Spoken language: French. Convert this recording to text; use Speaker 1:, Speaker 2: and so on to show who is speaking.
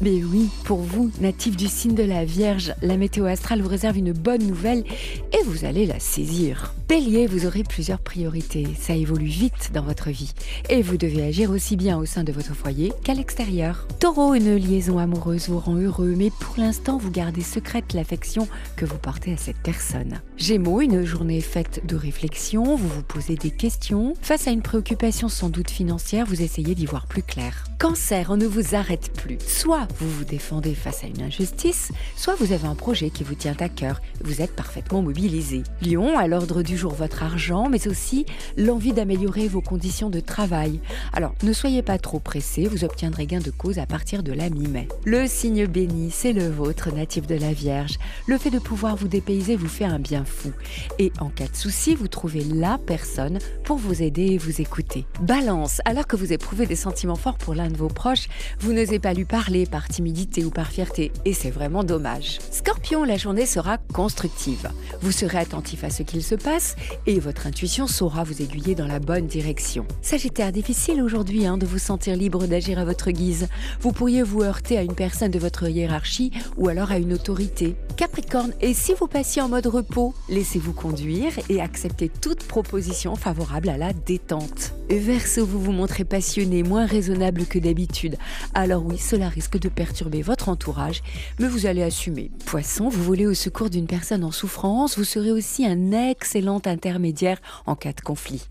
Speaker 1: Mais oui, pour vous, natif du signe de la Vierge, la météo astrale vous réserve une bonne nouvelle et vous allez la saisir. Bélier, vous aurez plusieurs priorités, ça évolue vite dans votre vie et vous devez agir aussi bien au sein de votre foyer qu'à l'extérieur. Taureau, une liaison amoureuse vous rend heureux, mais pour l'instant vous gardez secrète l'affection que vous portez à cette personne. Gémeaux, une journée faite de réflexion, vous vous posez des questions. Face à une préoccupation sans doute financière, vous essayez d'y voir plus clair. Cancer, on ne vous arrête plus. Soit vous vous défendez face à une injustice, soit vous avez un projet qui vous tient à cœur. Vous êtes parfaitement mobilisé. Lion, à l'ordre du jour votre argent, mais aussi l'envie d'améliorer vos conditions de travail. Alors, ne soyez pas trop pressé, vous obtiendrez gain de cause à partir de la mi-mai. Le signe béni, c'est le vôtre, natif de la Vierge. Le fait de pouvoir vous dépayser vous fait un bien fou. Et en cas de souci, vous trouvez la personne pour vous aider et vous écouter. Balance, alors que vous éprouvez des sentiments forts pour l'un de vos proches, vous n'osez pas lui parler par timidité ou par fierté, et c'est vraiment dommage. Scorpion, la journée sera constructive. Vous serez attentif à ce qu'il se passe et votre intuition saura vous aiguiller dans la bonne direction. Sagittaire, difficile aujourd'hui hein, de vous sentir libre d'agir à votre guise. Vous pourriez vous heurter à une personne de votre hiérarchie ou alors à une autorité. Capricorne, et si vous passiez en mode repos, laissez-vous conduire et acceptez toute proposition favorable à la détente. Verseau, vous vous montrez passionné, moins raisonnable que d'habitude. Alors oui, cela risque de perturber votre entourage, mais vous allez assumer. Poisson, vous voulez au secours d'une personne en souffrance, vous serez aussi un excellent intermédiaire en cas de conflit.